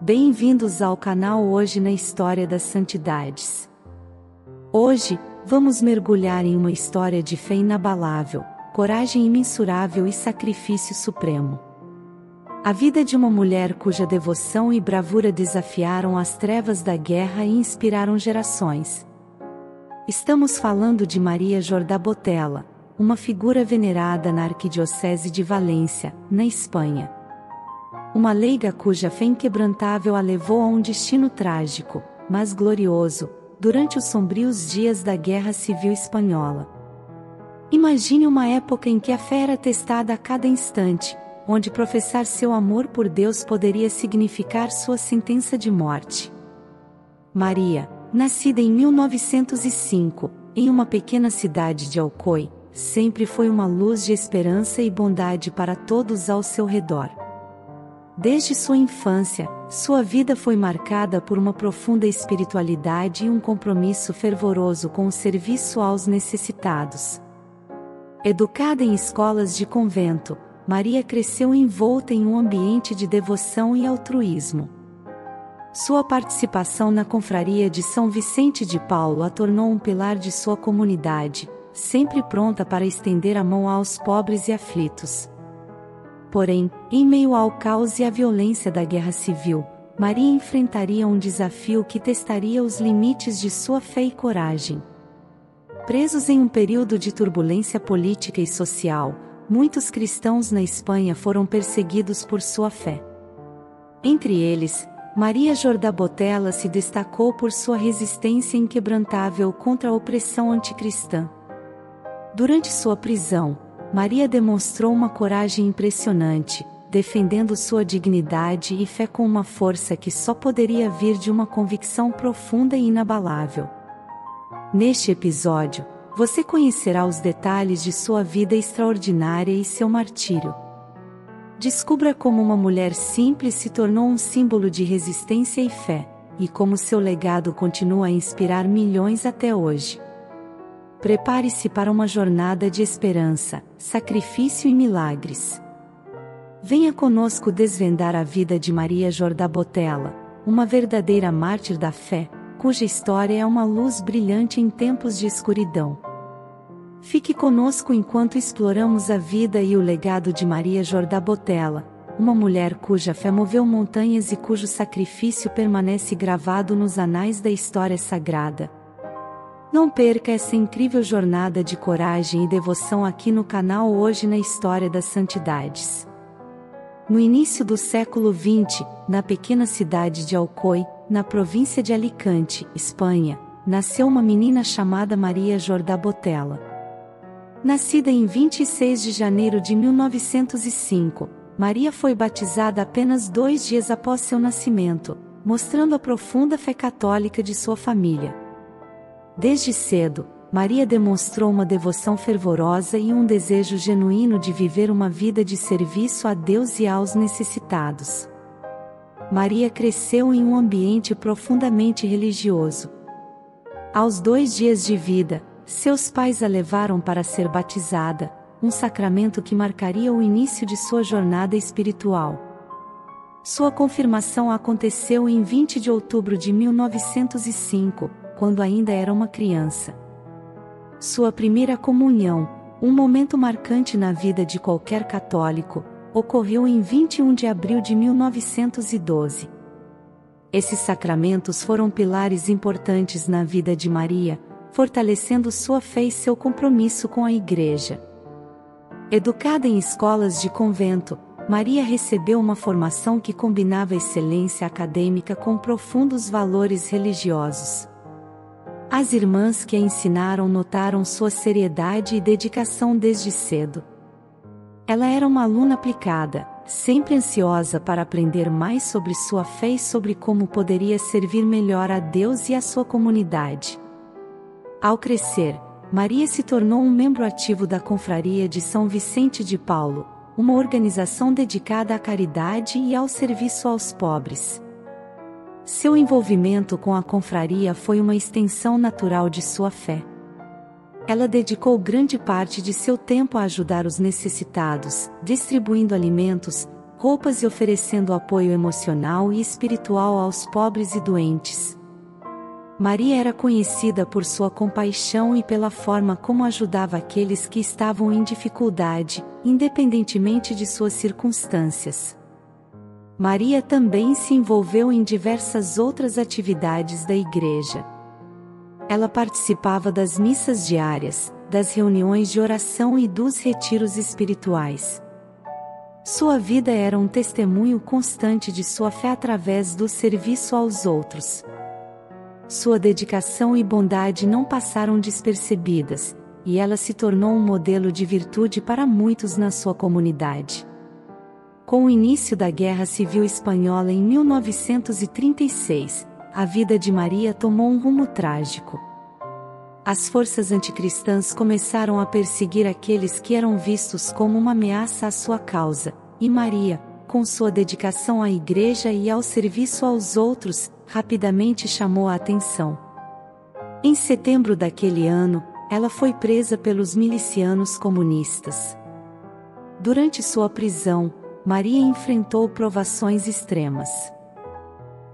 Bem-vindos ao canal Hoje na História das Santidades. Hoje, vamos mergulhar em uma história de fé inabalável, coragem imensurável e sacrifício supremo. A vida de uma mulher cuja devoção e bravura desafiaram as trevas da guerra e inspiraram gerações. Estamos falando de Maria Jordá Botella, uma figura venerada na Arquidiocese de Valência, na Espanha. Uma leiga cuja fé inquebrantável a levou a um destino trágico, mas glorioso, durante os sombrios dias da Guerra Civil Espanhola. Imagine uma época em que a fé era testada a cada instante, onde professar seu amor por Deus poderia significar sua sentença de morte. Maria, nascida em 1905, em uma pequena cidade de Alcoy, sempre foi uma luz de esperança e bondade para todos ao seu redor. Desde sua infância, sua vida foi marcada por uma profunda espiritualidade e um compromisso fervoroso com o serviço aos necessitados. Educada em escolas de convento, Maria cresceu envolta em um ambiente de devoção e altruísmo. Sua participação na confraria de São Vicente de Paulo a tornou um pilar de sua comunidade, sempre pronta para estender a mão aos pobres e aflitos. Porém, em meio ao caos e à violência da guerra civil, Maria enfrentaria um desafio que testaria os limites de sua fé e coragem. Presos em um período de turbulência política e social, muitos cristãos na Espanha foram perseguidos por sua fé. Entre eles, Maria Jordá Botella se destacou por sua resistência inquebrantável contra a opressão anticristã. Durante sua prisão, Maria demonstrou uma coragem impressionante, defendendo sua dignidade e fé com uma força que só poderia vir de uma convicção profunda e inabalável. Neste episódio, você conhecerá os detalhes de sua vida extraordinária e seu martírio. Descubra como uma mulher simples se tornou um símbolo de resistência e fé, e como seu legado continua a inspirar milhões até hoje. Prepare-se para uma jornada de esperança, sacrifício e milagres. Venha conosco desvendar a vida de Maria Jordá Botella, uma verdadeira mártir da fé, cuja história é uma luz brilhante em tempos de escuridão. Fique conosco enquanto exploramos a vida e o legado de Maria Jordá Botella, uma mulher cuja fé moveu montanhas e cujo sacrifício permanece gravado nos anais da história sagrada. Não perca essa incrível jornada de coragem e devoção aqui no canal Hoje na História das Santidades. No início do século XX, na pequena cidade de Alcoy, na província de Alicante, Espanha, nasceu uma menina chamada Maria Jordá Botella. Nascida em 26 de janeiro de 1905, Maria foi batizada apenas dois dias após seu nascimento, mostrando a profunda fé católica de sua família. Desde cedo, Maria demonstrou uma devoção fervorosa e um desejo genuíno de viver uma vida de serviço a Deus e aos necessitados. Maria cresceu em um ambiente profundamente religioso. Aos dois dias de vida, seus pais a levaram para ser batizada, um sacramento que marcaria o início de sua jornada espiritual. Sua confirmação aconteceu em 20 de outubro de 1905, quando ainda era uma criança. Sua primeira comunhão, um momento marcante na vida de qualquer católico, ocorreu em 21 de abril de 1912. Esses sacramentos foram pilares importantes na vida de Maria, fortalecendo sua fé e seu compromisso com a Igreja. Educada em escolas de convento, Maria recebeu uma formação que combinava excelência acadêmica com profundos valores religiosos. As irmãs que a ensinaram notaram sua seriedade e dedicação desde cedo. Ela era uma aluna aplicada, sempre ansiosa para aprender mais sobre sua fé e sobre como poderia servir melhor a Deus e a sua comunidade. Ao crescer, Maria se tornou um membro ativo da Confraria de São Vicente de Paulo, uma organização dedicada à caridade e ao serviço aos pobres. Seu envolvimento com a confraria foi uma extensão natural de sua fé. Ela dedicou grande parte de seu tempo a ajudar os necessitados, distribuindo alimentos, roupas e oferecendo apoio emocional e espiritual aos pobres e doentes. Maria era conhecida por sua compaixão e pela forma como ajudava aqueles que estavam em dificuldade, independentemente de suas circunstâncias. Maria também se envolveu em diversas outras atividades da igreja. Ela participava das missas diárias, das reuniões de oração e dos retiros espirituais. Sua vida era um testemunho constante de sua fé através do serviço aos outros. Sua dedicação e bondade não passaram despercebidas, e ela se tornou um modelo de virtude para muitos na sua comunidade. Com o início da Guerra Civil Espanhola em 1936, a vida de Maria tomou um rumo trágico. As forças anticristãs começaram a perseguir aqueles que eram vistos como uma ameaça à sua causa, e Maria, com sua dedicação à igreja e ao serviço aos outros, rapidamente chamou a atenção. Em setembro daquele ano, ela foi presa pelos milicianos comunistas. Durante sua prisão, Maria enfrentou provações extremas.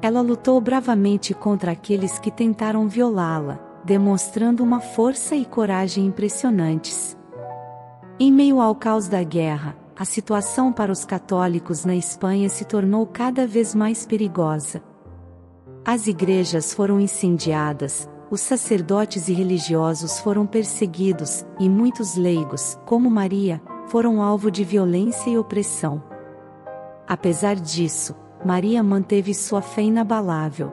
Ela lutou bravamente contra aqueles que tentaram violá-la, demonstrando uma força e coragem impressionantes. Em meio ao caos da guerra, a situação para os católicos na Espanha se tornou cada vez mais perigosa. As igrejas foram incendiadas, os sacerdotes e religiosos foram perseguidos, e muitos leigos, como Maria, foram alvo de violência e opressão. Apesar disso, Maria manteve sua fé inabalável.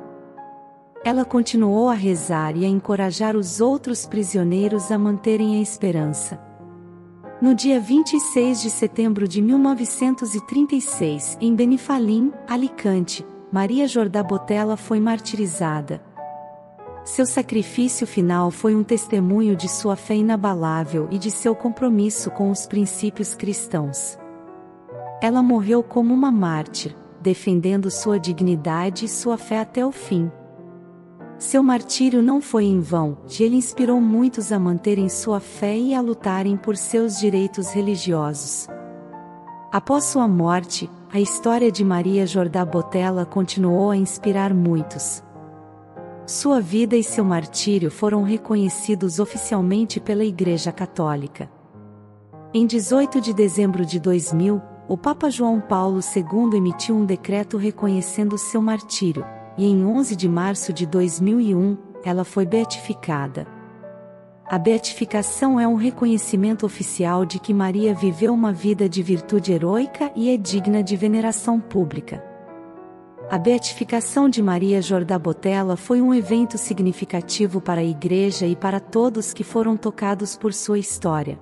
Ela continuou a rezar e a encorajar os outros prisioneiros a manterem a esperança. No dia 26 de setembro de 1936, em Benifalim, Alicante, Maria Jordá Botella foi martirizada. Seu sacrifício final foi um testemunho de sua fé inabalável e de seu compromisso com os princípios cristãos. Ela morreu como uma mártir, defendendo sua dignidade e sua fé até o fim. Seu martírio não foi em vão, ele inspirou muitos a manterem sua fé e a lutarem por seus direitos religiosos. Após sua morte, a história de Maria Jordá Botella continuou a inspirar muitos. Sua vida e seu martírio foram reconhecidos oficialmente pela Igreja Católica. Em 18 de dezembro de 2000, o Papa João Paulo II emitiu um decreto reconhecendo seu martírio, e em 11 de março de 2001, ela foi beatificada. A beatificação é um reconhecimento oficial de que Maria viveu uma vida de virtude heroica e é digna de veneração pública. A beatificação de Maria Jordá Botella foi um evento significativo para a Igreja e para todos que foram tocados por sua história.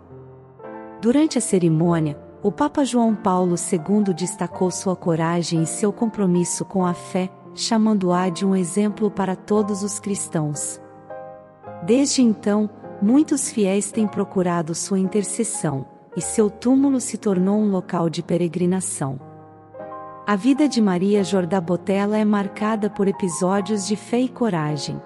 Durante a cerimônia, o Papa João Paulo II destacou sua coragem e seu compromisso com a fé, chamando-a de um exemplo para todos os cristãos. Desde então, Muitos fiéis têm procurado sua intercessão, e seu túmulo se tornou um local de peregrinação. A vida de Maria Jordá Botella é marcada por episódios de fé e coragem.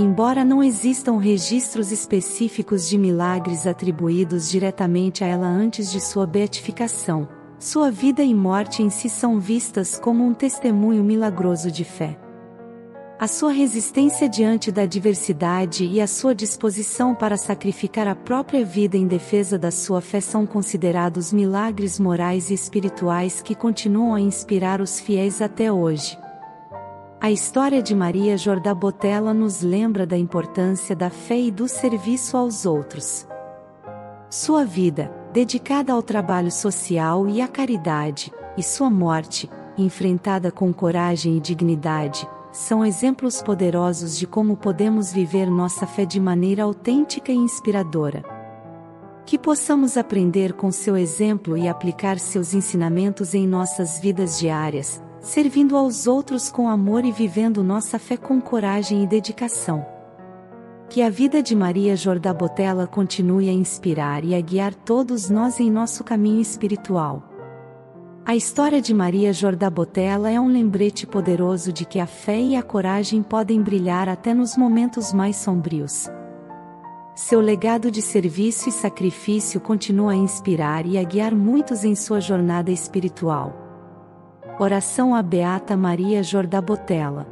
Embora não existam registros específicos de milagres atribuídos diretamente a ela antes de sua beatificação, sua vida e morte em si são vistas como um testemunho milagroso de fé. A sua resistência diante da adversidade e a sua disposição para sacrificar a própria vida em defesa da sua fé são considerados milagres morais e espirituais que continuam a inspirar os fiéis até hoje. A história de Maria Jordá Botella nos lembra da importância da fé e do serviço aos outros. Sua vida, dedicada ao trabalho social e à caridade, e sua morte, enfrentada com coragem e dignidade, são exemplos poderosos de como podemos viver nossa fé de maneira autêntica e inspiradora. Que possamos aprender com seu exemplo e aplicar seus ensinamentos em nossas vidas diárias, servindo aos outros com amor e vivendo nossa fé com coragem e dedicação. Que a vida de Maria Jordá Botella continue a inspirar e a guiar todos nós em nosso caminho espiritual. A história de Maria Jordá Botella é um lembrete poderoso de que a fé e a coragem podem brilhar até nos momentos mais sombrios. seu legado de serviço e sacrifício continua a inspirar e a guiar muitos em sua jornada espiritual. Oração a Beata Maria Jordabotella.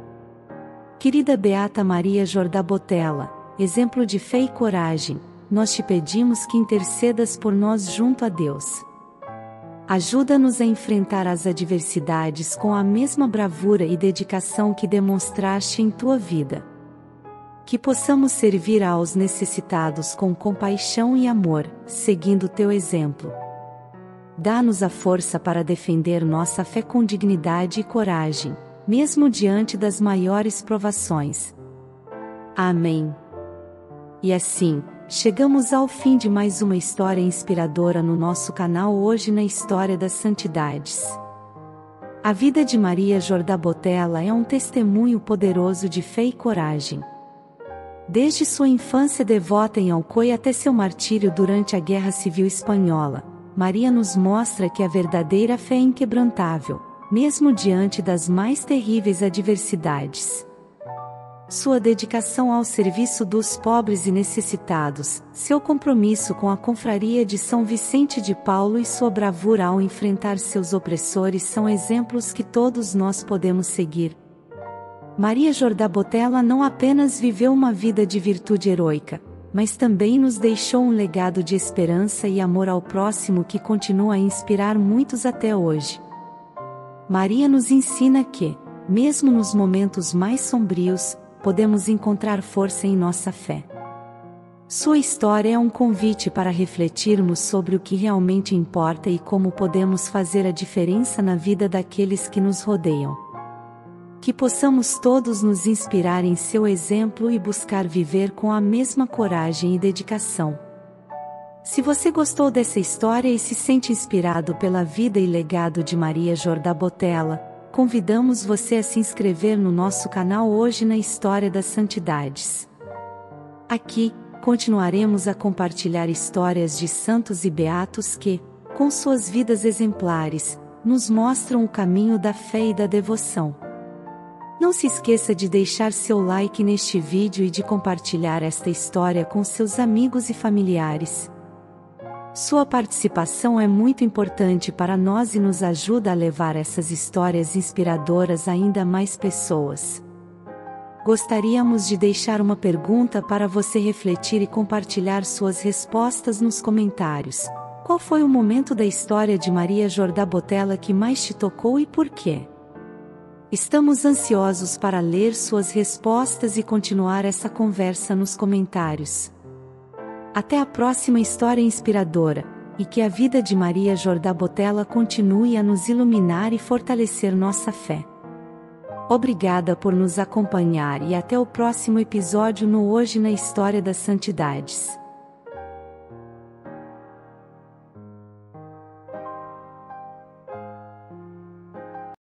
Querida Beata Maria Jordabotella, exemplo de fé e coragem, nós te pedimos que intercedas por nós junto a Deus. Ajuda-nos a enfrentar as adversidades com a mesma bravura e dedicação que demonstraste em tua vida que possamos servir aos necessitados com compaixão e amor, seguindo teu exemplo. Dá-nos a força para defender nossa fé com dignidade e coragem, mesmo diante das maiores provações. Amém. E assim, chegamos ao fim de mais uma história inspiradora no nosso canal Hoje na História das Santidades. A vida de Maria Jordá Botella é um testemunho poderoso de fé e coragem. Desde sua infância devota em Alcoy até seu martírio durante a Guerra Civil Espanhola, Maria nos mostra que a verdadeira fé é inquebrantável, mesmo diante das mais terríveis adversidades. Sua dedicação ao serviço dos pobres e necessitados, seu compromisso com a confraria de São Vicente de Paulo e sua bravura ao enfrentar seus opressores são exemplos que todos nós podemos seguir, Maria Jordá Botella não apenas viveu uma vida de virtude heroica, mas também nos deixou um legado de esperança e amor ao próximo que continua a inspirar muitos até hoje. Maria nos ensina que, mesmo nos momentos mais sombrios, podemos encontrar força em nossa fé. Sua história é um convite para refletirmos sobre o que realmente importa e como podemos fazer a diferença na vida daqueles que nos rodeiam que possamos todos nos inspirar em seu exemplo e buscar viver com a mesma coragem e dedicação. Se você gostou dessa história e se sente inspirado pela vida e legado de Maria Jordá Botella, convidamos você a se inscrever no nosso canal hoje na História das Santidades. Aqui, continuaremos a compartilhar histórias de santos e beatos que, com suas vidas exemplares, nos mostram o caminho da fé e da devoção. Não se esqueça de deixar seu like neste vídeo e de compartilhar esta história com seus amigos e familiares. Sua participação é muito importante para nós e nos ajuda a levar essas histórias inspiradoras a ainda mais pessoas. Gostaríamos de deixar uma pergunta para você refletir e compartilhar suas respostas nos comentários. Qual foi o momento da história de Maria Jordá Botella que mais te tocou e por quê? Estamos ansiosos para ler suas respostas e continuar essa conversa nos comentários. Até a próxima história inspiradora, e que a vida de Maria Jordá Botella continue a nos iluminar e fortalecer nossa fé. Obrigada por nos acompanhar e até o próximo episódio no Hoje na História das Santidades.